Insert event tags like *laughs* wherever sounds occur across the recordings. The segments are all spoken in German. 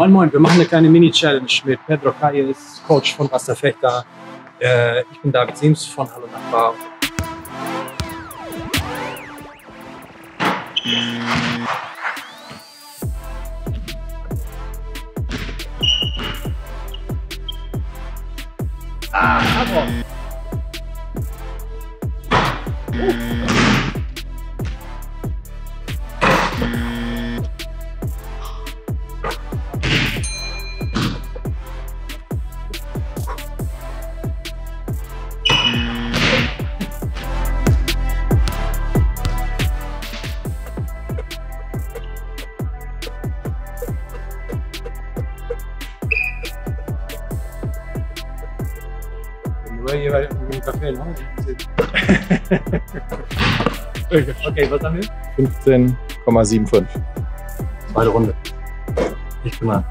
Moin Moin, wir machen eine kleine Mini-Challenge mit Pedro Calles, Coach von Wasserfechter. Äh, ich bin David Siems von Hallo Nachbar. Ah, aber. Nur jeweils einen Kaffee, ne? *laughs* okay, was haben wir? 15,75. Zweite Runde. Ich bin mal.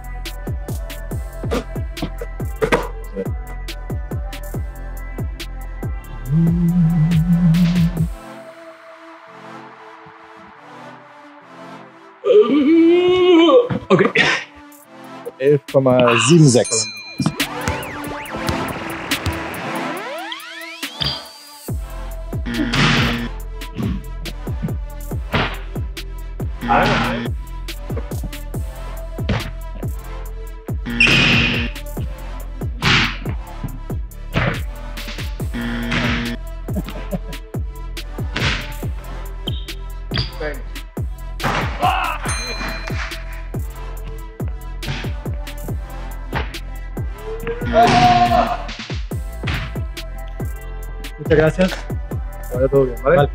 Okay. 11,76. Muchas gracias. Vale, todo bien, ¿vale? Vale.